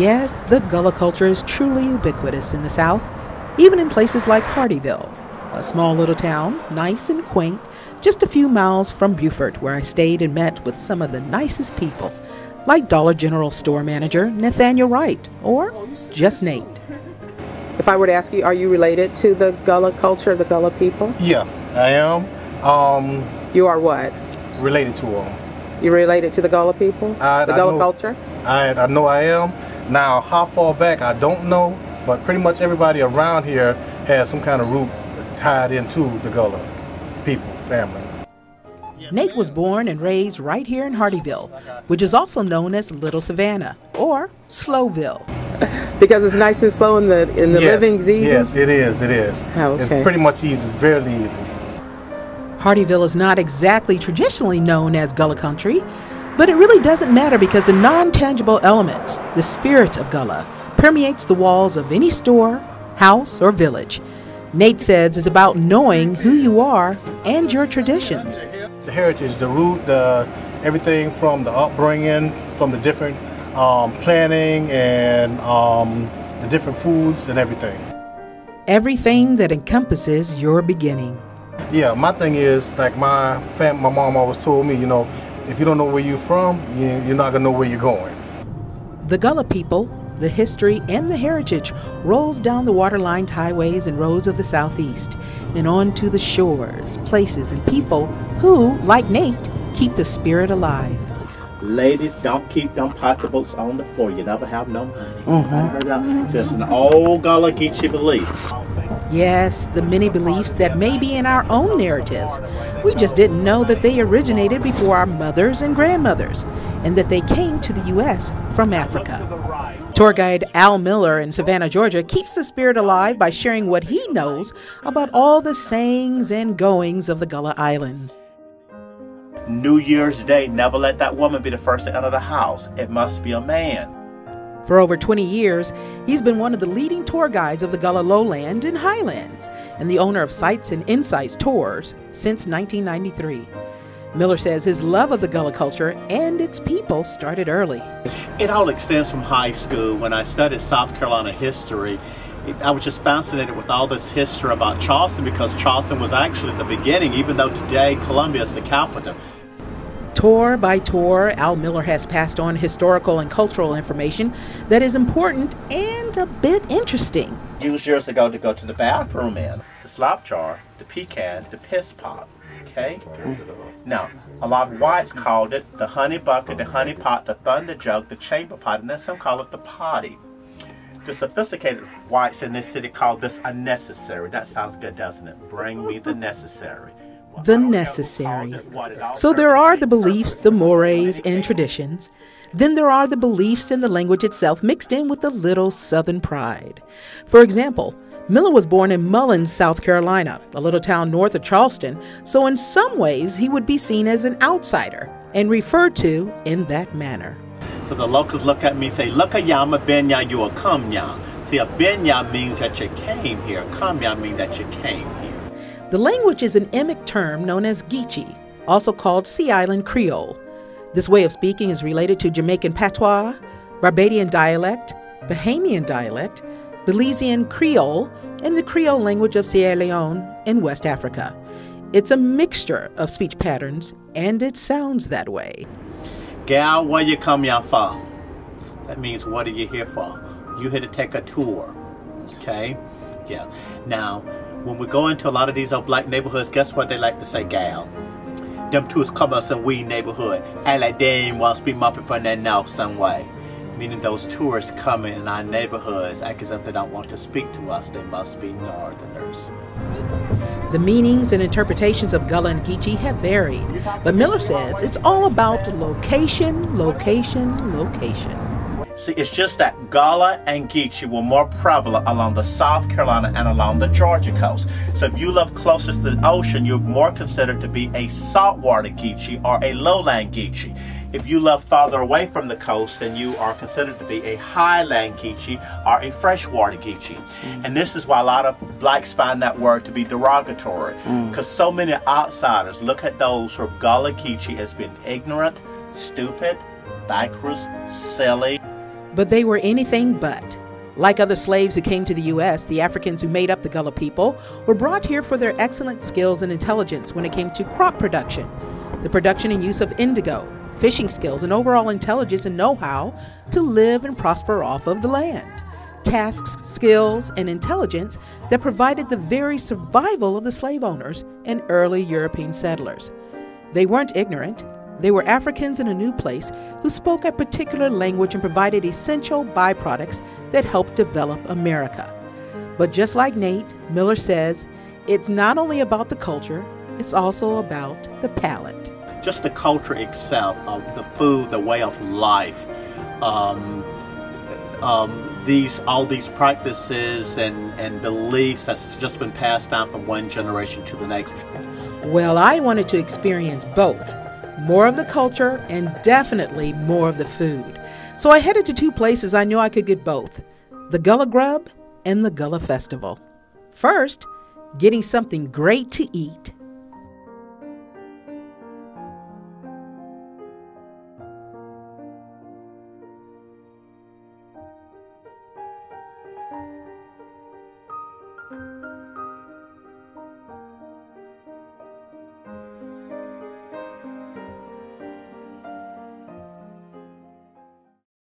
Yes, the Gullah culture is truly ubiquitous in the South, even in places like Hardeeville, a small little town, nice and quaint, just a few miles from Beaufort, where I stayed and met with some of the nicest people, like Dollar General store manager Nathaniel Wright, or just Nate. If I were to ask you, are you related to the Gullah culture, the Gullah people? Yeah, I am. Um, You are what? related to them. You're related to the Gullah people? I- the I Gullah know- culture? I, I know I am. Now, how far back, I don't know, but pretty much everybody around here has some kind of root tied into the Gullah people, family. Nate was born and raised right here in Hardeeville, which is also known as Little Savannah or Slowville. Because it's nice and slow in the in the yes, living season. Yes, it is, it is. Oh, okay. It's pretty much easy, it's very easy. Hardeeville is not exactly traditionally known as Gullah country, but it really doesn't matter because the non tangible elements, the spirit of Gullah, permeates the walls of any store, house, or village. Nate says it's about knowing who you are and your traditions. The heritage, the root, the everything from the upbringing, from the different um, planning and um, the different foods and everything. Everything that encompasses your beginning. Yeah, my thing is like my fam, my mom always told me, you know, if you don't know where you're from, you, you're not gonna know where you're going. The Gullah people, the history, and the heritage rolls down the water-lined highways and roads of the southeast and onto the shores, places, and people who, like Nate, keep the spirit alive. Ladies, don't keep them pocketbooks on the floor. You never have no money. Mm-hmm. I heard that. Just an old Gullah Geechee belief. Yes, the many beliefs that may be in our own narratives. We just didn't know that they originated before our mothers and grandmothers, and that they came to the U.S. from Africa. Tour guide Al Miller in Savannah, Georgia, keeps the spirit alive by sharing what he knows about all the sayings and goings of the Gullah Island. New Year's Day, never let that woman be the first to enter the house. It must be a man. For over 20 years, he's been one of the leading tour guides of the Gullah Lowland and Highlands, and the owner of Sights and Insights Tours since 1993. Miller says his love of the Gullah culture and its people started early. It all extends from high school. When I studied South Carolina history, I was just fascinated with all this history about Charleston because Charleston was actually the beginning, even though today Columbia is the capital. Tour by tour, Al Miller has passed on historical and cultural information that is important and a bit interesting. Used years ago to go to the bathroom in the slop jar, the pecan, the piss pot. Okay? Now, a lot of whites called it the honey bucket, the honey pot, the thunder jug, the chamber pot, and then some call it the potty. The sophisticated whites in this city call this unnecessary. That sounds good, doesn't it? Bring me the necessary. The necessary. So there are the beliefs, the mores, and traditions. Then there are the beliefs and the language itself mixed in with a little southern pride. For example, Miller was born in Mullins, South Carolina, a little town north of Charleston, so in some ways he would be seen as an outsider and referred to in that manner. So the locals look at me and say, Look a yama benya, you a come ya. See, a benya means that you came here. Come ya means that you came here. The language is an emic term known as Geechee, also called Sea Island Creole. This way of speaking is related to Jamaican patois, Barbadian dialect, Bahamian dialect, Belizean Creole, and the Creole language of Sierra Leone in West Africa. It's a mixture of speech patterns, and it sounds that way. Gal, where you come ya for? That means what are you here for? You here to take a tour. Okay? Yeah. Now, when we go into a lot of these old black neighborhoods, guess what they like to say, gal? Them tourists come us in we neighborhood. Act like they ain't want to be mopping from their now some way. Meaning those tourists coming in our neighborhoods act as if they don't want to speak to us. They must be northerners. The meanings and interpretations of Gullah and Geechee have varied, but Miller says it's all about location, location, location. See, it's just that Gullah and Geechee were more prevalent along the South Carolina and along the Georgia coast. So if you live closest to the ocean, you're more considered to be a saltwater Geechee or a lowland Geechee. If you live farther away from the coast, then you are considered to be a highland Geechee or a freshwater Geechee. Mm. And this is why a lot of blacks find that word to be derogatory. Mm. Because so many outsiders look at those who are Gullah Geechee as being ignorant, stupid, backwards, silly, But they were anything but. Like other slaves who came to the U.S., the Africans who made up the Gullah people were brought here for their excellent skills and intelligence when it came to crop production, the production and use of indigo, fishing skills, and overall intelligence and know how to live and prosper off of the land. Tasks, skills, and intelligence that provided the very survival of the slave owners and early European settlers. They weren't ignorant, they were Africans in a new place who spoke a particular language and provided essential byproducts that helped develop America. But just like Nate, Miller says, it's not only about the culture, it's also about the palate. Just the culture itself, uh, the food, the way of life, um, um, these all these practices and, and beliefs that's just been passed down from one generation to the next. Well, I wanted to experience both more of the culture and definitely more of the food. So I headed to two places I knew I could get both the Gullah Grub and the Gullah Festival. First, getting something great to eat